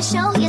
笑。